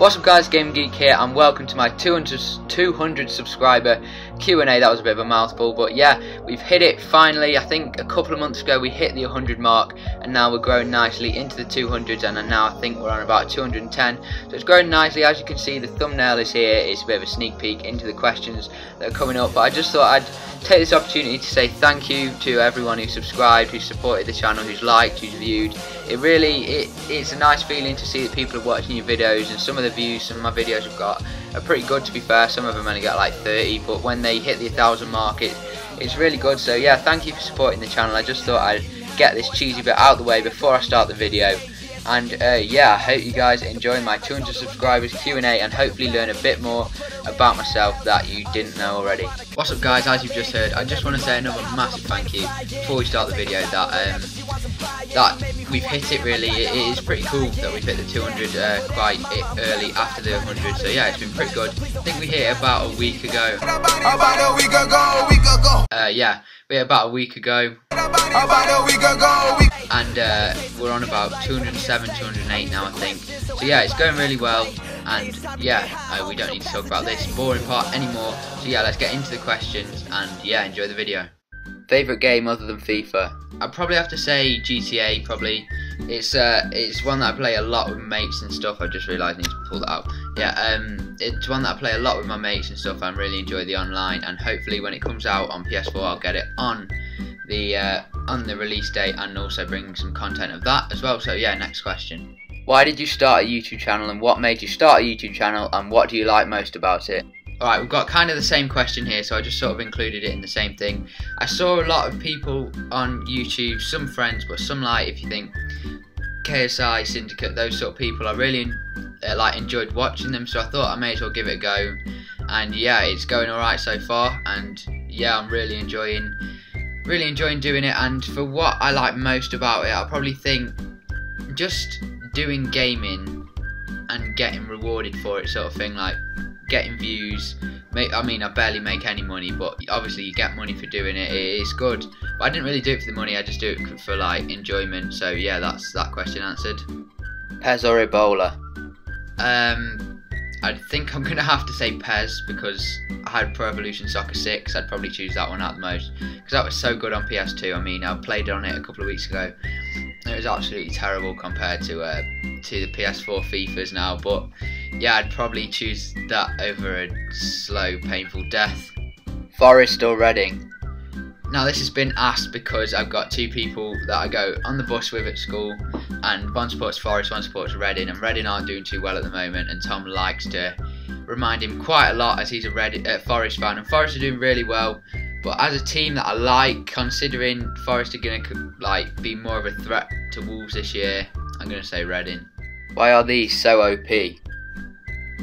What's up guys, Game Geek here and welcome to my 200, 200 subscriber Q&A. That was a bit of a mouthful but yeah, we've hit it finally. I think a couple of months ago we hit the 100 mark and now we're growing nicely into the 200s and now I think we're on about 210. So it's growing nicely. As you can see the thumbnail is here. It's a bit of a sneak peek into the questions that are coming up but I just thought I'd take this opportunity to say thank you to everyone who subscribed, who supported the channel, who's liked, who's viewed. It really, it, it's a nice feeling to see that people are watching your videos and some of the views some of my videos have got are pretty good to be fair. Some of them only get like 30 but when they hit the 1000 mark it, it's really good. So yeah, thank you for supporting the channel. I just thought I'd get this cheesy bit out of the way before I start the video. And uh, yeah, I hope you guys enjoy my 200 subscribers Q&A and hopefully learn a bit more about myself that you didn't know already. What's up guys, as you've just heard, I just want to say another massive thank you before we start the video that um, that we've hit it really. it, is pretty cool that we've hit the 200 uh, quite early after the 100. So yeah, it's been pretty good. I think we hit it about a week ago. About a week ago, week ago. Uh, yeah, we hit about a week ago. About a week ago. And uh, we're on about 207, 208 now, I think. So yeah, it's going really well. And yeah, uh, we don't need to talk about this boring part anymore. So yeah, let's get into the questions and yeah, enjoy the video. Favorite game other than FIFA? I'd probably have to say GTA. Probably, it's uh, it's one that I play a lot with mates and stuff. I just realised I need to pull that out. Yeah, um, it's one that I play a lot with my mates and stuff. I really enjoy the online, and hopefully when it comes out on PS4, I'll get it on the uh, on the release date and also bring some content of that as well. So yeah, next question. Why did you start a YouTube channel and what made you start a YouTube channel and what do you like most about it? Alright, we've got kind of the same question here, so I just sort of included it in the same thing. I saw a lot of people on YouTube, some friends, but some like, if you think, KSI, Syndicate, those sort of people, I really like enjoyed watching them, so I thought I may as well give it a go. And yeah, it's going alright so far, and yeah, I'm really enjoying, really enjoying doing it. And for what I like most about it, I probably think just doing gaming and getting rewarded for it, sort of thing, like getting views. I mean, I barely make any money, but obviously you get money for doing it. It is good, but I didn't really do it for the money. I just do it for like enjoyment. So yeah, that's that question answered. PES or Ebola? Um, I think I'm gonna have to say PES because I had Pro Evolution Soccer 6. I'd probably choose that one out the most because that was so good on PS2. I mean, I played on it a couple of weeks ago. It was absolutely terrible compared to uh, to the PS4 FIFAs now, but yeah, I'd probably choose that over a slow, painful death. Forest or Reading? Now this has been asked because I've got two people that I go on the bus with at school and one supports Forest, one supports Reading and Reading aren't doing too well at the moment and Tom likes to remind him quite a lot as he's a Reading, uh, Forest fan and Forest are doing really well but as a team that I like considering Forest are going to like be more of a threat to Wolves this year I'm going to say Reading. Why are these so OP?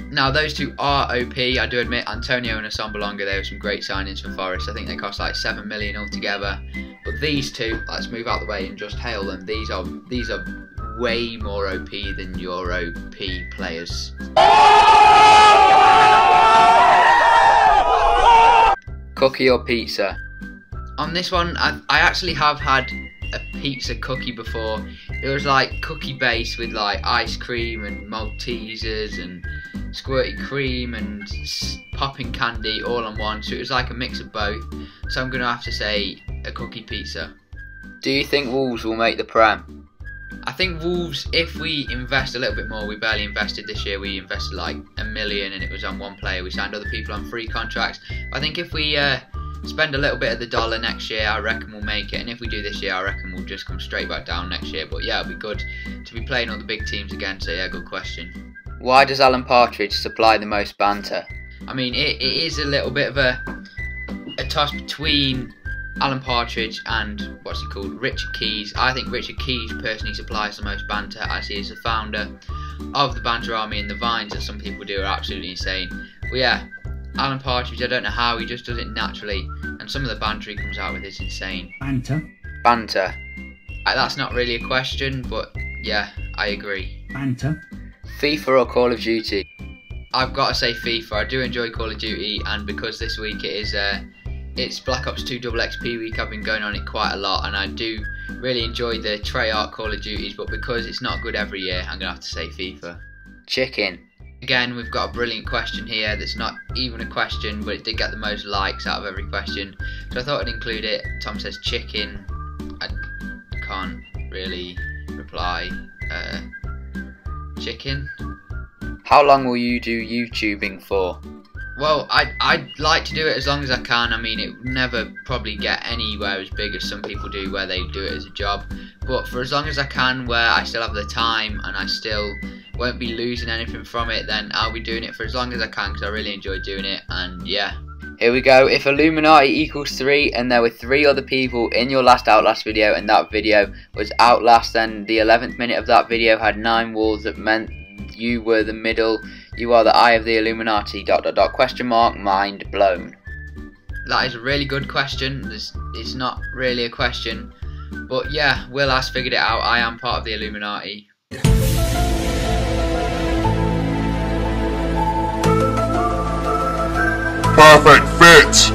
Now those two are OP. I do admit Antonio and Assombalonga. They were some great signings for Forest. I think they cost like seven million altogether. But these two, let's move out the way and just hail them. These are these are way more OP than your OP players. Cookie or pizza? On this one, I, I actually have had a pizza cookie before. It was like cookie base with like ice cream and Maltesers and squirty cream and popping candy all on one. So it was like a mix of both. So I'm gonna have to say a cookie pizza. Do you think Wolves will make the Prem? I think Wolves, if we invest a little bit more, we barely invested this year. We invested like a million, and it was on one player. We signed other people on free contracts. I think if we uh, spend a little bit of the dollar next year, I reckon we'll make it. And if we do this year, I reckon we'll just come straight back down next year. But yeah, it'll be good to be playing all the big teams again. So yeah, good question. Why does Alan Partridge supply the most banter? I mean, it, it is a little bit of a a toss between Alan Partridge and what's he called, Richard Keys. I think Richard Keys personally supplies the most banter as he is the founder of the Banter Army and the vines that some people do are absolutely insane. But yeah, Alan Partridge, I don't know how, he just does it naturally. And some of the banter he comes out with is insane. Banter. Banter. That's not really a question, but yeah, I agree. Banter. FIFA or Call of Duty? I've got to say FIFA. I do enjoy Call of Duty, and because this week it is uh, it's Black Ops 2 Double XP week, I've been going on it quite a lot, and I do really enjoy the Treyarch Call of Duties. But because it's not good every year, I'm gonna have to say FIFA. Chicken. Again, we've got a brilliant question here that's not even a question, but it did get the most likes out of every question. So I thought I'd include it. Tom says chicken. I can't really reply. Uh, chicken. How long will you do YouTubing for? Well, I I'd like to do it as long as I can. I mean, it would never probably get anywhere as big as some people do, where they do it as a job. But for as long as I can, where I still have the time and I still won't be losing anything from it, then I'll be doing it for as long as I can because I really enjoy doing it. And yeah. Here we go. If Illuminati equals 3 and there were 3 other people in your last Outlast video and that video was Outlast then the 11th minute of that video had 9 walls that meant you were the middle you are the eye of the Illuminati. Dot dot dot. Question mark. Mind blown. That is a really good question. It's, it's not really a question, but yeah, Will has figured it out. I am part of the Illuminati. Perfect fit.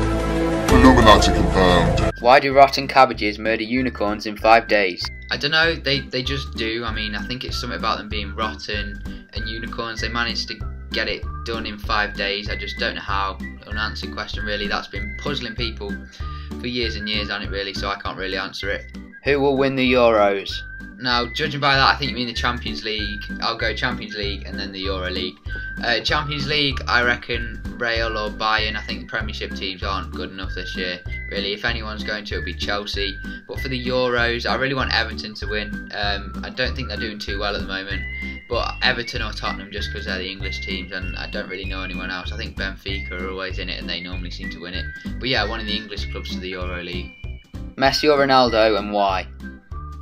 Illuminati confirmed. Why do rotten cabbages murder unicorns in five days? I don't know, they, they just do. I mean, I think it's something about them being rotten and unicorns. They managed to get it done in five days. I just don't know how. Unanswered question, really. That's been puzzling people for years and years, hasn't it, really? So I can't really answer it. Who will win the Euros? Now, judging by that, I think you mean the Champions League. I'll go Champions League and then the Euro League. Uh, Champions League, I reckon Real or Bayern. I think the Premiership teams aren't good enough this year. Really, if anyone's going to, it'll be Chelsea. But for the Euros, I really want Everton to win. Um, I don't think they're doing too well at the moment. But Everton or Tottenham, just because they're the English teams, and I don't really know anyone else. I think Benfica are always in it, and they normally seem to win it. But yeah, one of the English clubs to the Euro League. Messi or Ronaldo, and why?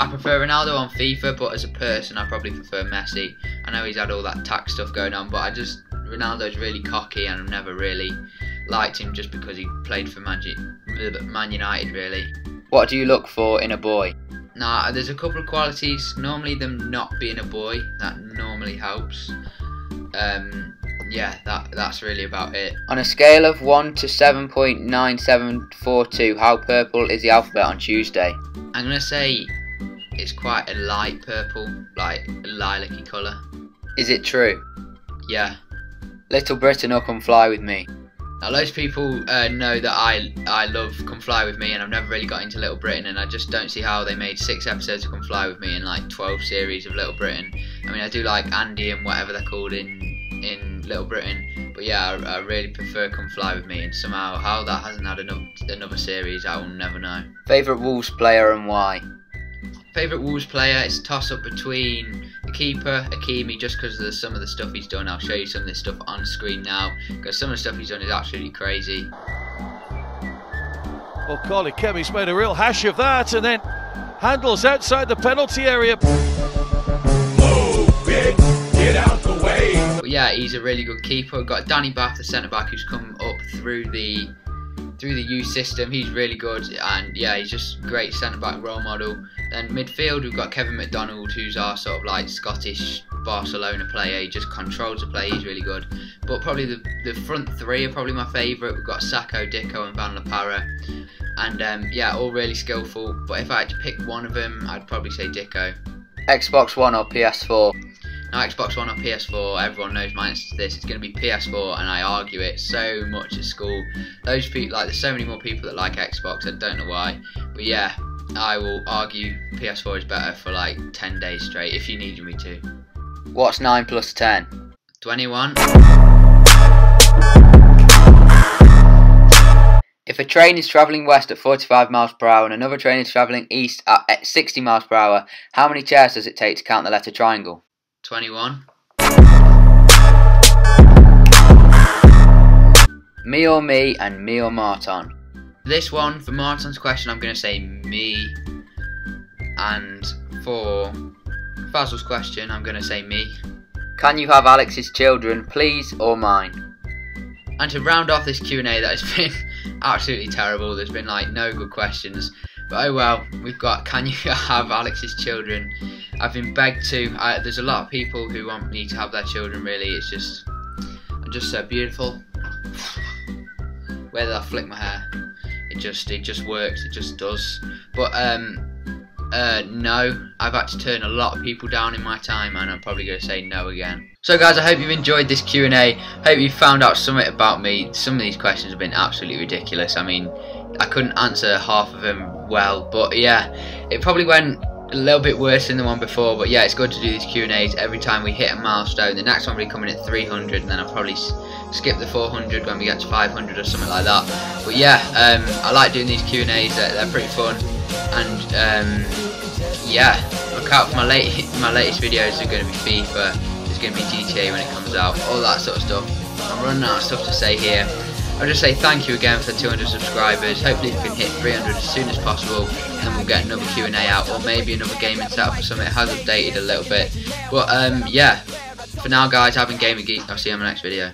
I prefer Ronaldo on FIFA, but as a person, I probably prefer Messi. I know he's had all that tax stuff going on, but I just Ronaldo's really cocky, and I've never really liked him just because he played for Man, Man United. Really. What do you look for in a boy? Nah, there's a couple of qualities. Normally, them not being a boy that normally helps. Um, yeah, that that's really about it. On a scale of one to seven point nine seven four two, how purple is the alphabet on Tuesday? I'm gonna say it's quite a light purple, like lilac-y colour. Is it true? Yeah. Little Britain up and Fly With Me? Now, loads of people uh, know that I I love Come Fly With Me and I've never really got into Little Britain and I just don't see how they made six episodes of Come Fly With Me and like 12 series of Little Britain. I mean, I do like Andy and whatever they're called in in Little Britain, but yeah, I, I really prefer Come Fly With Me and somehow how that hasn't had another, another series, I will never know. Favourite Wolves player and why? Favourite Wolves player is toss up between the keeper, Ikeme, just because of the, some of the stuff he's done. I'll show you some of this stuff on screen now, because some of the stuff he's done is absolutely crazy. Oh, well, Carl Ikeme's made a real hash of that, and then handles outside the penalty area. Move get out the way. But yeah, he's a really good keeper. We've got Danny Batth, the centre back, who's come up through the through the youth system. He's really good, and yeah, he's just great centre back role model. Then midfield, we've got Kevin McDonald, who's our sort of like Scottish Barcelona player. He just controls the play. He's really good. But probably the the front three are probably my favourite. We've got Sako, Dicko, and Van La Parra. And um, yeah, all really skillful. But if I had to pick one of them, I'd probably say Dicko. Xbox One or PS4? Now, Xbox One or PS4, everyone knows my answer to this. It's going to be PS4, and I argue it so much at school. Those people, like, there's so many more people that like Xbox. I don't know why, but yeah, I will argue PS4 is better for like 10 days straight if you needed me to. What's 9 plus 10? 21. If a train is travelling west at 45 miles per hour and another train is travelling east at 60 miles per hour, how many chairs does it take to count the letter triangle? 21. Me or me and me or Martin. This one, for Martin's question, I'm going to say me. And for Fazl's question, I'm going to say me. Can you have Alex's children, please, or mine? And to round off this Q&A that has been absolutely terrible, there's been like no good questions. Oh well, we've got can you have Alex's children? I've been begged to. I, there's a lot of people who want me to have their children. Really, it's just I'm just so beautiful. Where did I flick my hair? It just it just works. It just does. But um, Uh, no. I've had to turn a lot of people down in my time, and I'm probably going to say no again. So guys, I hope you've enjoyed this Q&A. Hope you found out something about me. Some of these questions have been absolutely ridiculous. I mean, I couldn't answer half of them well, but yeah, it probably went a little bit worse than the one before. But yeah, it's good to do these Q&As every time we hit a milestone. The next one will be coming at 300, and then I'll probably skip the 400 when we get to 500 or something like that. But yeah, um, I like doing these Q&As. They're, they're pretty fun, and um, yeah, look out for my late my latest videos. Are going to be FIFA. There's going to be GTA when it comes out. All that sort of stuff. I'm running out of stuff to say here. I'll just say thank you again for 200 subscribers. Hopefully we can hit 300 as soon as possible, and then we'll get another Q&A out, or maybe another gaming setup or something. It has updated a little bit, but um, yeah. For now, guys, I've been Gamer Geek. I'll see you in my next video.